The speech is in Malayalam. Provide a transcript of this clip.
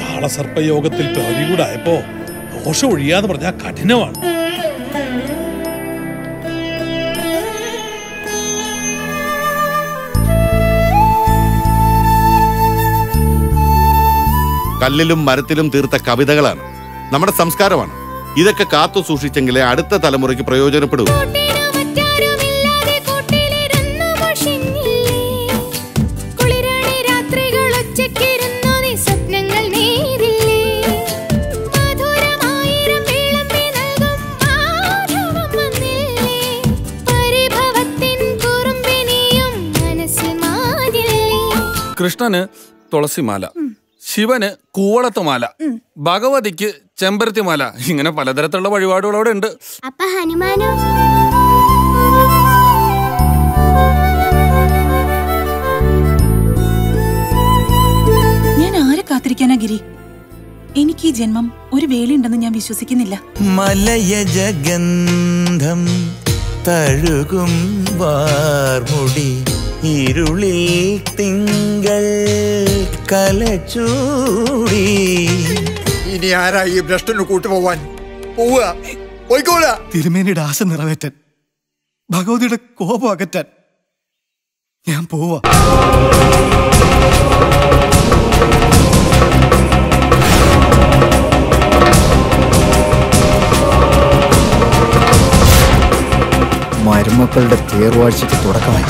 കാളസർപ്പയോഗത്തിൽ പിറവി കൂടായപ്പോ ദോഷം ഒഴിയാന്ന് പറഞ്ഞാൽ കഠിനമാണ്. കല്ലിലും മരത്തിലും തീർത്ത കവിതകളാണ് നമ്മുടെ സംസ്കാരമാണ്. ഇതൊക്കെ കാത്തു സൂക്ഷിച്ചെങ്കിലേ അടുത്ത തലമുറയ്ക്ക് പ്രയോജനപ്പെടൂ കൃഷ്ണന് തുളസിമാല ശിവന് കൂവളത്തുമാല ഭഗവതിക്ക് ചെമ്പരത്തിമാല ഇങ്ങനെ പലതരത്തിലുള്ള വഴിപാടുകൾ അവിടെ ഉണ്ട്. അപ്പ ഹനുമാനോ? ഞാൻ ആരെ കാത്തിരിക്കാനാ ഗിരി? എനിക്ക് ഈ ജന്മം ഒരു വേളയുണ്ടെന്ന് ഞാൻ വിശ്വസിക്കുന്നില്ല. മലയ ജഗന്ധം തഴുകും വാർമുടി ഇരുളിൽ കലച്ചൂടി. ഇനി ആരാ ഈ ഭ്രഷ്ടന് കൂട്ടുപോവാൻ? പോവുക. പോയിക്കോളാ തിരുമേനിയുടെ ആശ നിറവേറ്റാൻ ഭഗവതിയുടെ കോപം അകറ്റാൻ ഞാൻ പോവ മരുമക്കളുടെ തേർവാഴ്ചയ്ക്ക് തുടക്കമായി.